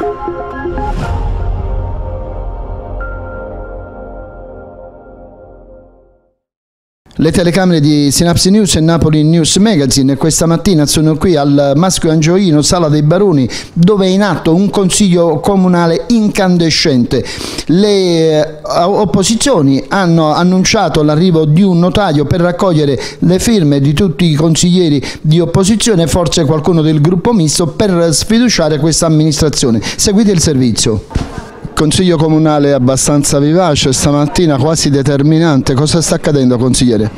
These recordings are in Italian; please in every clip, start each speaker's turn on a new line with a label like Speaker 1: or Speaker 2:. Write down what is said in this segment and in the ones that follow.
Speaker 1: Thank you. Le telecamere di Synapse News e Napoli News Magazine questa mattina sono qui al Maschio Angioino, Sala dei Baroni, dove è in atto un consiglio comunale incandescente. Le eh, opposizioni hanno annunciato l'arrivo di un notaio per raccogliere le firme di tutti i consiglieri di opposizione, forse qualcuno del gruppo misto, per sfiduciare questa amministrazione. Seguite il servizio. Consiglio comunale abbastanza vivace, stamattina quasi determinante. Cosa sta accadendo consigliere?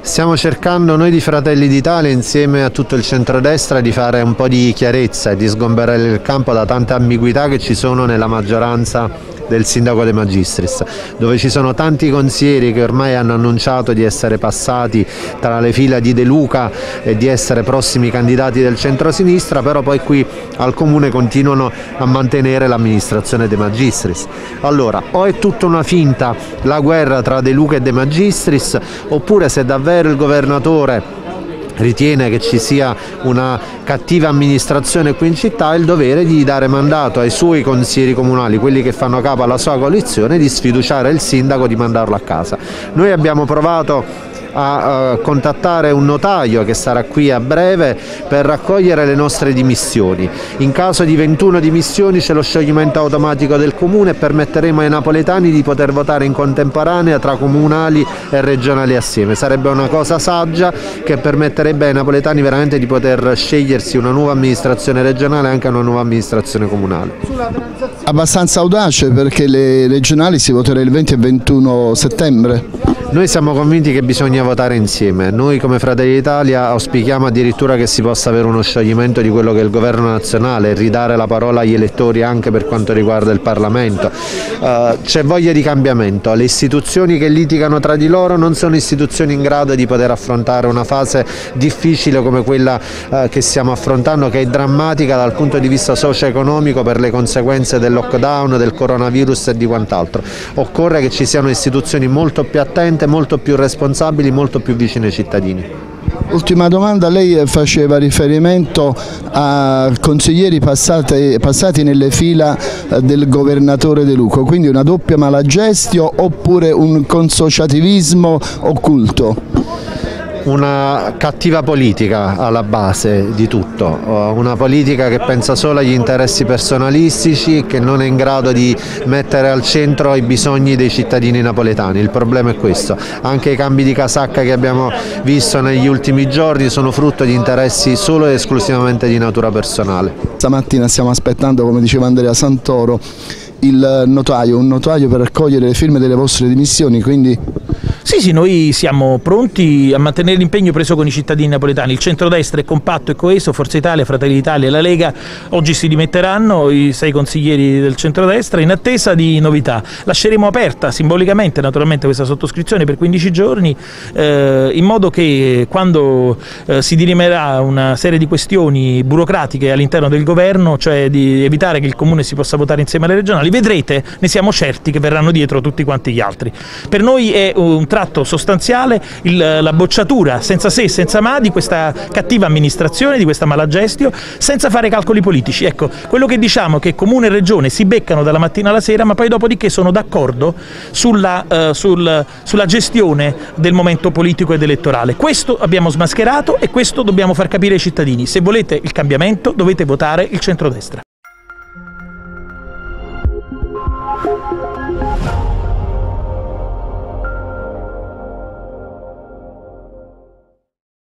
Speaker 2: Stiamo cercando noi di Fratelli d'Italia insieme a tutto il centrodestra di fare un po' di chiarezza e di sgomberare il campo da tante ambiguità che ci sono nella maggioranza del sindaco De Magistris, dove ci sono tanti consiglieri che ormai hanno annunciato di essere passati tra le fila di De Luca e di essere prossimi candidati del centro-sinistra, però poi qui al comune continuano a mantenere l'amministrazione De Magistris. Allora, o è tutta una finta la guerra tra De Luca e De Magistris, oppure se davvero il governatore ritiene che ci sia una cattiva amministrazione qui in città ha il dovere di dare mandato ai suoi consiglieri comunali, quelli che fanno capo alla sua coalizione, di sfiduciare il sindaco di mandarlo a casa. Noi abbiamo provato a uh, contattare un notaio che sarà qui a breve per raccogliere le nostre dimissioni. In caso di 21 dimissioni c'è lo scioglimento automatico del comune e permetteremo ai napoletani di poter votare in contemporanea tra comunali e regionali assieme. Sarebbe una cosa saggia che permetterebbe ai napoletani veramente di poter scegliersi una nuova amministrazione regionale e anche una nuova amministrazione comunale.
Speaker 1: Abbastanza audace perché le regionali si voterà il 20 e 21 settembre.
Speaker 2: Noi siamo convinti che bisogna votare insieme, noi come Fratelli d'Italia auspichiamo addirittura che si possa avere uno scioglimento di quello che è il governo nazionale, ridare la parola agli elettori anche per quanto riguarda il Parlamento. Uh, C'è voglia di cambiamento, le istituzioni che litigano tra di loro non sono istituzioni in grado di poter affrontare una fase difficile come quella uh, che stiamo affrontando che è drammatica dal punto di vista socio-economico per le conseguenze del lockdown, del coronavirus e di quant'altro. Occorre che ci siano istituzioni molto più attente sicuramente molto più responsabili, molto più vicine ai cittadini.
Speaker 1: Ultima domanda, lei faceva riferimento a consiglieri passati, passati nelle fila eh, del governatore De Luco, quindi una doppia malagestio oppure un consociativismo occulto?
Speaker 2: Una cattiva politica alla base di tutto, una politica che pensa solo agli interessi personalistici, che non è in grado di mettere al centro i bisogni dei cittadini napoletani. Il problema è questo, anche i cambi di casacca che abbiamo visto negli ultimi giorni sono frutto di interessi solo e esclusivamente di natura personale.
Speaker 1: Stamattina stiamo aspettando, come diceva Andrea Santoro, il notaio, un notaio per raccogliere le firme delle vostre dimissioni, quindi
Speaker 3: sì, sì, noi siamo pronti a mantenere l'impegno preso con i cittadini napoletani. Il centrodestra è compatto e coeso, Forza Italia, Fratelli d'Italia e la Lega oggi si dimetteranno i sei consiglieri del centrodestra in attesa di novità. Lasceremo aperta simbolicamente naturalmente questa sottoscrizione per 15 giorni eh, in modo che quando eh, si dirimerà una serie di questioni burocratiche all'interno del governo, cioè di evitare che il comune si possa votare insieme alle regionali, vedrete, ne siamo certi che verranno dietro tutti quanti gli altri. Per noi è un tratto sostanziale il, la bocciatura senza se e senza ma di questa cattiva amministrazione, di questa mala gestio, senza fare calcoli politici. Ecco, quello che diciamo è che Comune e Regione si beccano dalla mattina alla sera, ma poi dopodiché sono d'accordo sulla, uh, sul, sulla gestione del momento politico ed elettorale. Questo abbiamo smascherato e questo dobbiamo far capire ai cittadini. Se volete il cambiamento dovete votare il centrodestra.